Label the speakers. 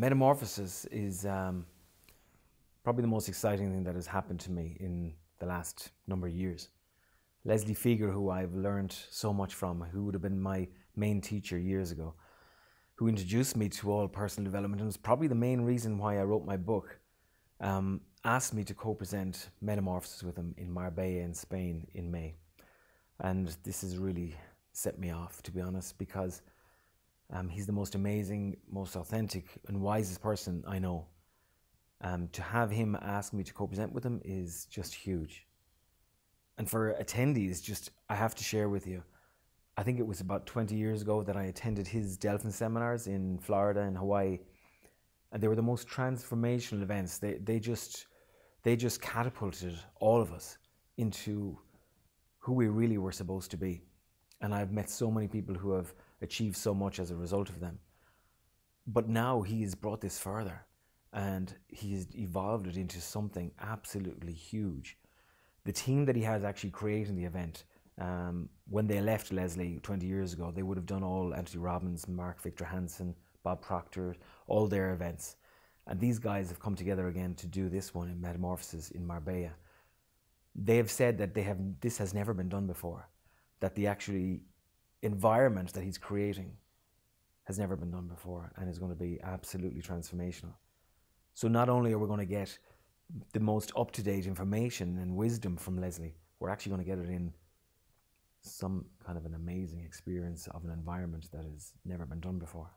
Speaker 1: Metamorphosis is um, probably the most exciting thing that has happened to me in the last number of years. Leslie Fieger, who I've learned so much from, who would have been my main teacher years ago, who introduced me to all personal development and was probably the main reason why I wrote my book, um, asked me to co present Metamorphosis with him in Marbella in Spain in May. And this has really set me off, to be honest, because um, he's the most amazing, most authentic, and wisest person I know. Um, to have him ask me to co present with him is just huge. And for attendees, just I have to share with you, I think it was about 20 years ago that I attended his Delphin seminars in Florida and Hawaii. And they were the most transformational events. They, they, just, they just catapulted all of us into who we really were supposed to be. And I've met so many people who have achieved so much as a result of them. But now he has brought this further and he has evolved it into something absolutely huge. The team that he has actually creating the event, um, when they left Leslie 20 years ago, they would have done all Anthony Robbins, Mark Victor Hansen, Bob Proctor, all their events. And these guys have come together again to do this one in Metamorphosis in Marbella. They have said that they have this has never been done before, that the actually environment that he's creating has never been done before and is going to be absolutely transformational. So not only are we going to get the most up-to-date information and wisdom from Leslie, we're actually going to get it in some kind of an amazing experience of an environment that has never been done before.